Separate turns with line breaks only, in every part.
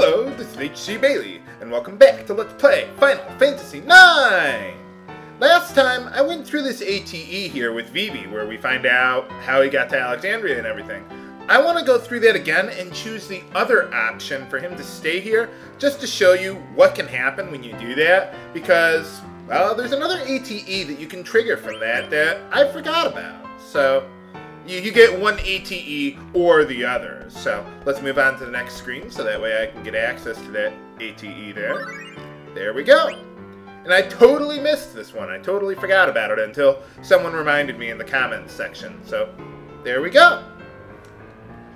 Hello, this is H.C. Bailey, and welcome back to Let's Play Final Fantasy IX! Last time, I went through this ATE here with Vivi, where we find out how he got to Alexandria and everything. I want to go through that again and choose the other option for him to stay here, just to show you what can happen when you do that, because, well, there's another ATE that you can trigger from that that I forgot about. So, you, you get one ATE or the other. So let's move on to the next screen so that way I can get access to that ATE there. There we go. And I totally missed this one. I totally forgot about it until someone reminded me in the comments section. So there we go.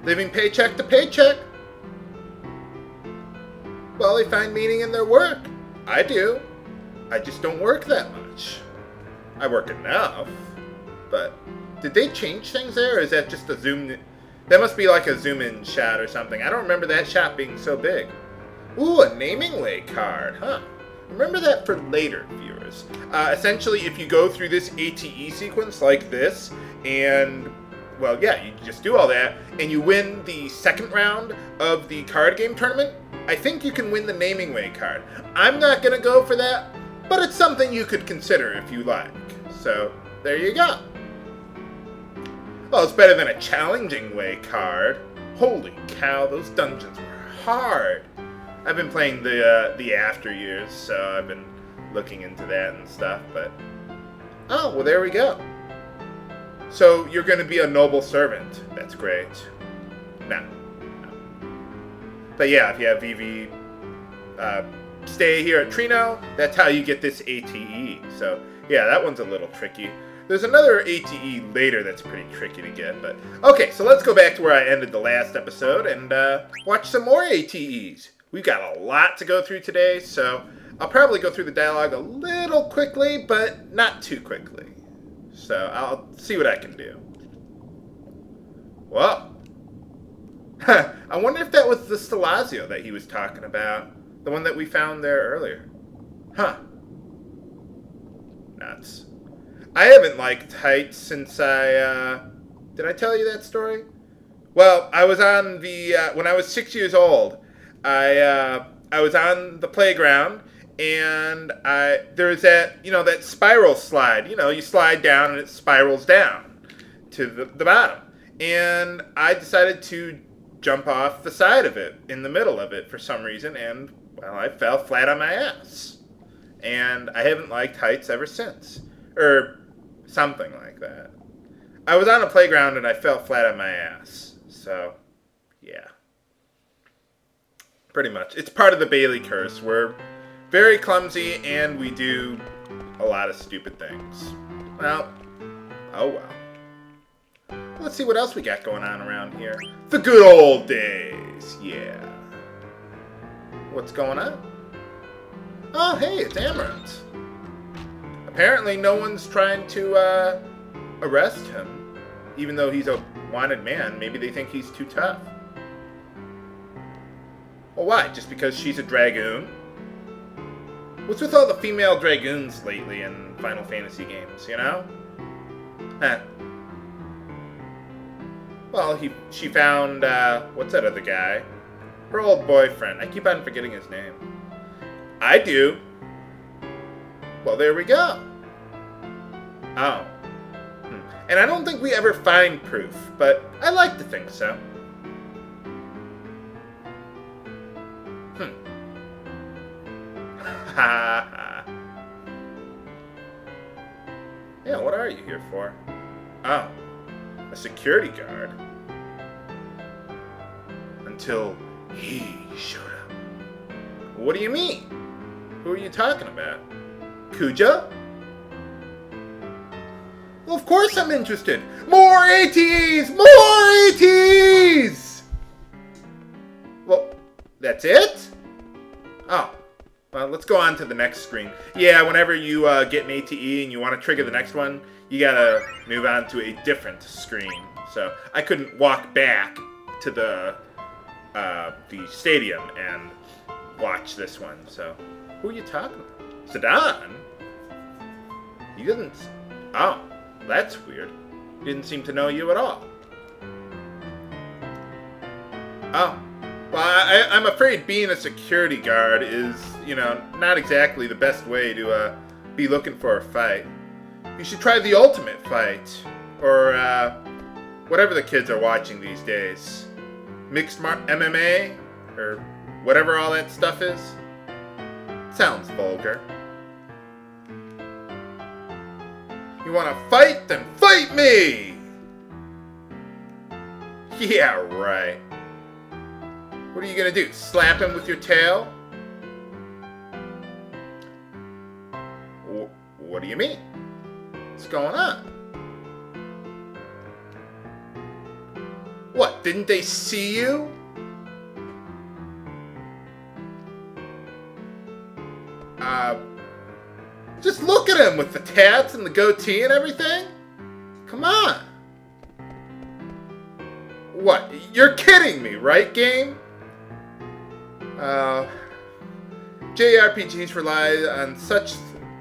Living paycheck to paycheck. Well, they find meaning in their work. I do. I just don't work that much. I work enough, but did they change things there, or is that just a zoom? That must be like a zoom-in shot or something. I don't remember that shot being so big. Ooh, a Namingway card, huh? Remember that for later viewers. Uh, essentially, if you go through this ATE sequence like this, and, well, yeah, you just do all that, and you win the second round of the card game tournament, I think you can win the Namingway card. I'm not going to go for that, but it's something you could consider if you like. So, there you go. Well, it's better than a challenging way card. Holy cow, those dungeons were hard. I've been playing the uh, the after years, so I've been looking into that and stuff. But oh, well, there we go. So you're going to be a noble servant. That's great. No, no. But yeah, if you have Vivi uh, stay here at Treno, that's how you get this ATE. So yeah, that one's a little tricky. There's another ATE later that's pretty tricky to get, but... Okay, so let's go back to where I ended the last episode and uh, watch some more ATEs. We've got a lot to go through today, so I'll probably go through the dialogue a little quickly, but not too quickly. So I'll see what I can do. Well, I wonder if that was the Stellazzio that he was talking about. The one that we found there earlier. Huh. I haven't liked heights since I, uh, did I tell you that story? Well, I was on the, uh, when I was six years old, I, uh, I was on the playground and I, there was that, you know, that spiral slide, you know, you slide down and it spirals down to the, the bottom. And I decided to jump off the side of it, in the middle of it for some reason, and, well, I fell flat on my ass. And I haven't liked heights ever since. Or, Something like that. I was on a playground and I fell flat on my ass. So, yeah. Pretty much. It's part of the Bailey curse. We're very clumsy and we do a lot of stupid things. Well, oh well. Let's see what else we got going on around here. The good old days. Yeah. What's going on? Oh, hey, it's Amarant. Apparently, no one's trying to uh, arrest him, even though he's a wanted man. Maybe they think he's too tough. Well, why? Just because she's a dragoon? What's with all the female dragoons lately in Final Fantasy games, you know? Huh. Well, he, she found, uh, what's that other guy? Her old boyfriend. I keep on forgetting his name. I do. Well, there we go. Oh. Hmm. And I don't think we ever find proof, but I like to think so. Hmm. Ha ha. Yeah, what are you here for? Oh, a security guard. Until he showed up. What do you mean? Who are you talking about? Kuja? Well, of course I'm interested. More ATs! More ATs! Well, that's it? Oh. Well, let's go on to the next screen. Yeah, whenever you uh, get an ATE and you want to trigger the next one, you gotta move on to a different screen. So I couldn't walk back to the uh, the stadium and watch this one. So who are you talking about? Zidane? He didn't... Oh, that's weird. Didn't seem to know you at all. Oh, Well, I, I'm afraid being a security guard is, you know, not exactly the best way to uh, be looking for a fight. You should try the ultimate fight, or uh, whatever the kids are watching these days. Mixed mar- MMA, or whatever all that stuff is. Sounds vulgar. You want to fight? Then fight me! Yeah, right. What are you gonna do? Slap him with your tail? what do you mean? What's going on? What, didn't they see you? Him with the tats and the goatee and everything. Come on. What? You're kidding me, right, game? Uh, JRPGs rely on such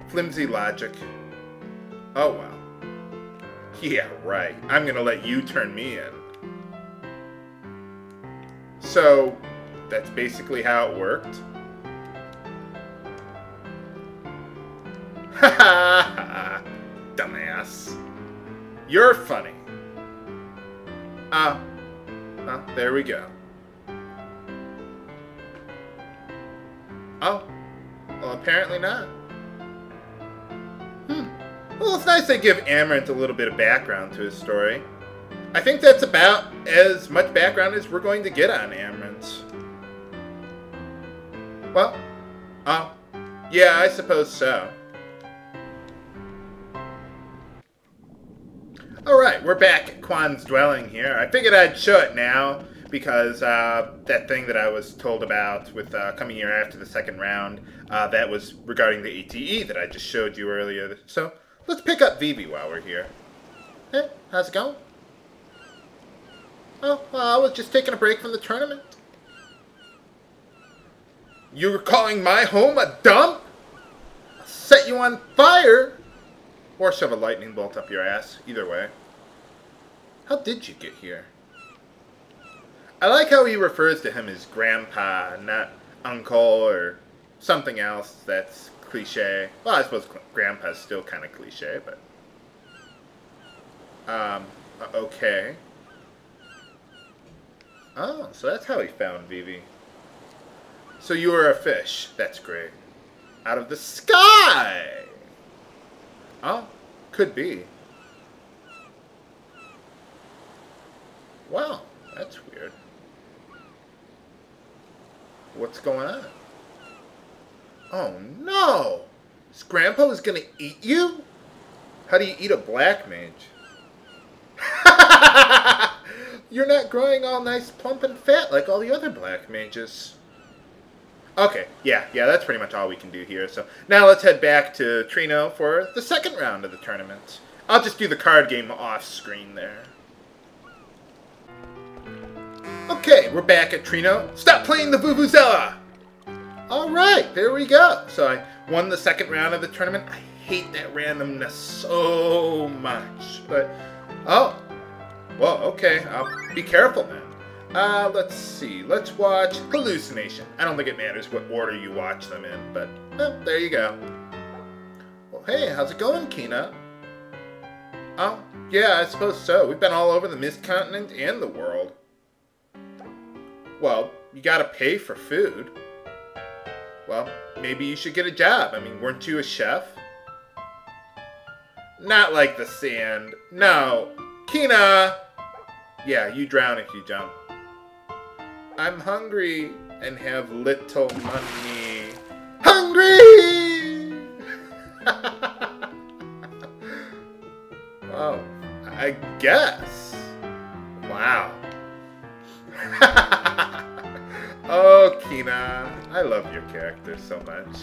flimsy logic. Oh well. Yeah, right. I'm gonna let you turn me in. So, that's basically how it worked. Dumbass. You're funny. Ah. Uh, well, there we go. Oh. Well, apparently not. Hmm. Well, it's nice they give Amarant a little bit of background to his story. I think that's about as much background as we're going to get on Amarant. Well, oh, yeah, I suppose so. Alright, we're back at Quan's dwelling here. I figured I'd show it now because uh, that thing that I was told about with uh, coming here after the second round, uh, that was regarding the ATE that I just showed you earlier. So let's pick up Vivi while we're here. Hey, how's it going? Oh, I was just taking a break from the tournament. You were calling my home a dump? I'll set you on fire! Or shove a lightning bolt up your ass. Either way. How did you get here? I like how he refers to him as grandpa, not uncle or something else that's cliche. Well, I suppose grandpa's still kind of cliche, but... Um, okay. Oh, so that's how he found Vivi. So you were a fish. That's great. Out of the sky! Oh, could be. Wow, that's weird. What's going on? Oh no! Is Grandpa is gonna eat you? How do you eat a black mage? You're not growing all nice, plump, and fat like all the other black mages. Okay, yeah, yeah, that's pretty much all we can do here. So now let's head back to Treno for the second round of the tournament. I'll just do the card game off screen there. Okay, we're back at Treno. Stop playing the Vuvuzela! Alright, there we go. So I won the second round of the tournament. I hate that randomness so much. But, oh, well, okay, I'll be careful. Uh, let's see. Let's watch Hallucination. I don't think it matters what order you watch them in, but oh, there you go. Well, hey, how's it going, Quina? Oh, yeah, I suppose so. We've been all over the Mist Continent and the world. Well, you gotta pay for food. Well, maybe you should get a job. I mean, weren't you a chef? Not like the sand. No. Quina! Yeah, you drown if you jump. I'm hungry and have little money. Hungry! oh, I guess. Wow. oh, Quina. I love your character so much.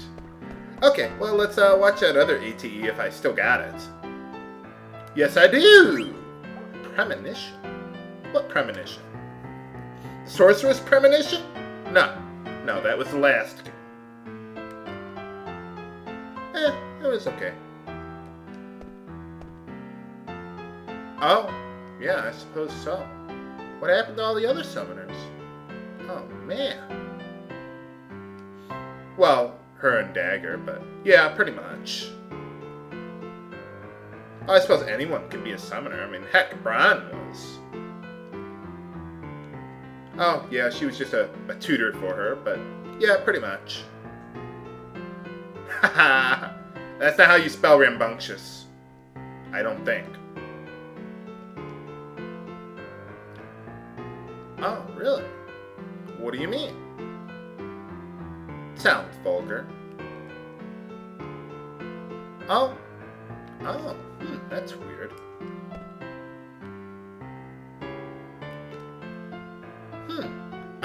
Okay, well, let's uh, watch that other ATE if I still got it. Yes, I do! Premonition? What premonition? Sorceress Premonition? No. No, that was the last. Eh, it was okay. Oh, yeah, I suppose so. What happened to all the other summoners? Oh, man. Well, her and Dagger, but yeah, pretty much. I suppose anyone can be a summoner. I mean, heck, Brahne was. Oh, yeah, she was just a, a tutor for her, but yeah, pretty much. Haha, that's not how you spell rambunctious. I don't think. Oh, really? What do you mean? Sounds vulgar. Oh. Oh, hmm, that's weird.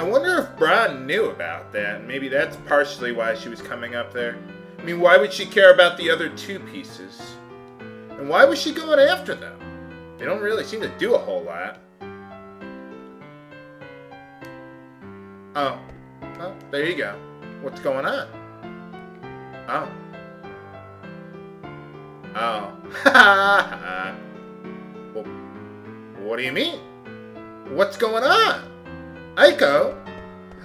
I wonder if Brahne knew about that. Maybe that's partially why she was coming up there. I mean, why would she care about the other two pieces? And why was she going after them? They don't really seem to do a whole lot. Oh. Oh, there you go. What's going on? Oh. Oh. well, what do you mean? What's going on? Eiko?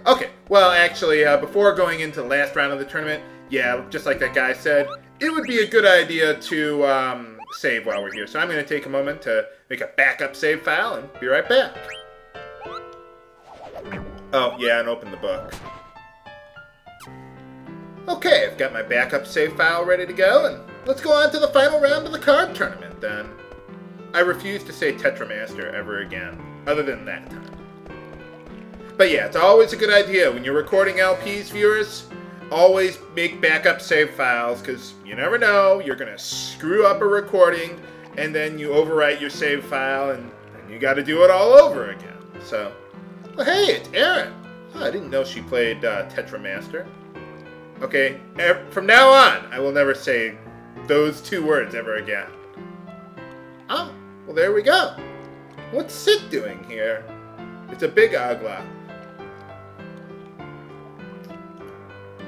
Okay, well, actually, uh, before going into the last round of the tournament, yeah, just like that guy said, it would be a good idea to um, save while we're here. So I'm going to take a moment to make a backup save file and be right back. Oh, yeah, and open the book. Okay, I've got my backup save file ready to go, and let's go on to the final round of the card tournament, then. I refuse to say Tetramaster ever again, other than that time. But yeah, it's always a good idea when you're recording LPs, viewers, always make backup save files, because you never know, you're going to screw up a recording, and then you overwrite your save file, and, and you got to do it all over again. So, well, hey, it's Erin. Oh, I didn't know she played uh, Tetramaster. Okay, from now on, I will never say those two words ever again. Oh, well, there we go. What's Cid doing here? It's a big agla.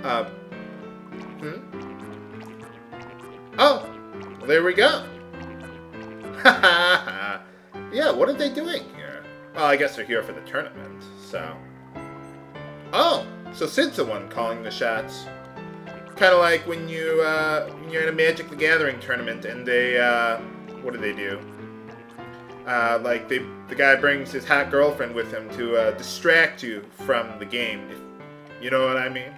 Uh, hmm? Oh, there we go. yeah, what are they doing here? Well, I guess they're here for the tournament, so... Oh, so Cid's the one calling the shots. Kind of like when you uh, when you're in a Magic the Gathering tournament and they uh, what do they do? Uh, like they the guy brings his hot girlfriend with him to uh, distract you from the game. If you know what I mean?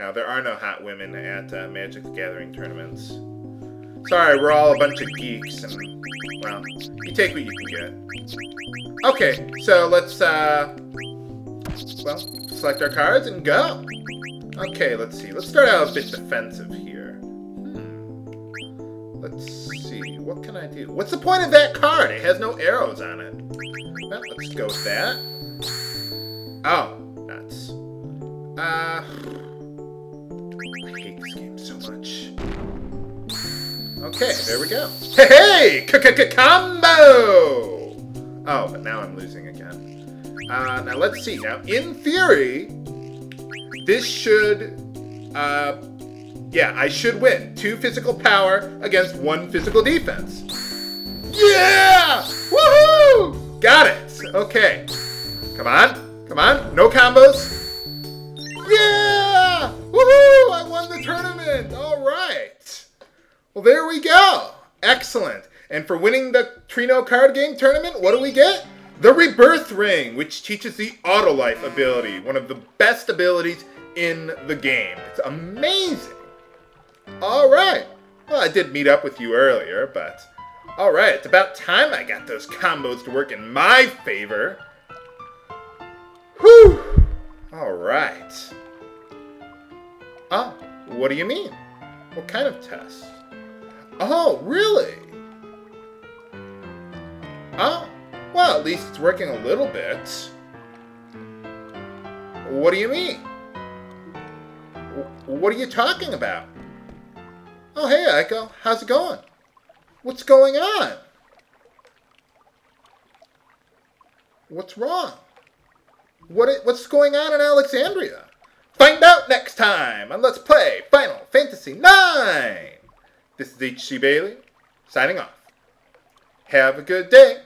No, now there are no hot women at uh, Magic the Gathering tournaments. Sorry, we're all a bunch of geeks, and well, you take what you can get. Okay, so let's uh, well, select our cards and go. Okay, let's see. Let's start out a bit defensive here. Hmm. Let's see. What can I do? What's the point of that card? It has no arrows on it. Well, let's go with that. Oh, nuts. Uh, much. Okay, there we go. Hey, hey! C-c-c-combo! Oh, but now I'm losing again. Uh, now let's see. Now, in theory, this should, uh, yeah, I should win. Two physical power against one physical defense. Yeah! Woohoo! Got it. Okay. Come on. Come on. No combos. Yeah! Woohoo! I won the tournament. All right. Well, there we go. Excellent. And for winning the Treno card game tournament, what do we get? The Rebirth Ring, which teaches the Autolife ability, one of the best abilities in the game. It's amazing. All right. Well, I did meet up with you earlier, but all right, it's about time I got those combos to work in my favor. Whew. All right. Oh, what do you mean? What kind of test? Oh, really? Oh, well, at least it's working a little bit. What do you mean? What are you talking about? Oh, hey, Eiko. How's it going? What's going on? What's wrong? What, what's going on in Alexandria? Find out next time and Let's Play Final Fantasy IX! This is H.C. Bailey, signing off. Have a good day.